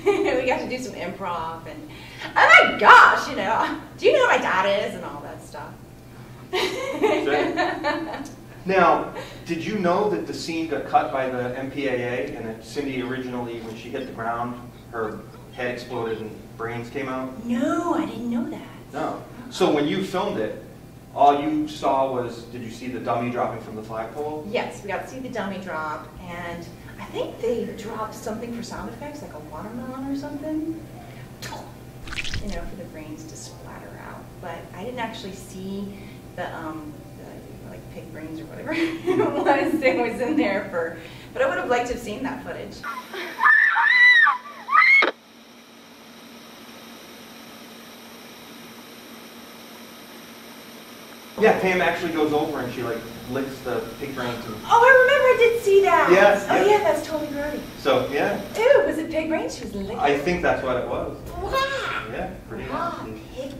we got to do some improv and oh my gosh, you know, do you know who my dad is and all that stuff. Now, did you know that the scene got cut by the MPAA and that Cindy originally, when she hit the ground, her head exploded and brains came out? no, I didn't know that. No. So when you filmed it, all you saw was, did you see the dummy dropping from the flagpole? Yes, we got to see the dummy drop, and I think they dropped something for sound effects, like a watermelon or something. You know, for the brains to splatter out. But I didn't actually see the, um, the, like pig brains or whatever it was that was in there for, but I would have liked to have seen that footage. Yeah, Pam actually goes over and she like licks the pig brains and, Oh, I remember did see that. Yes, Oh, yeah, that's totally grody. so, yeah, Ew, was it pig brains? She was licking. I think that's what it was. Wow. Yeah, pretty Wow, nasty. pig.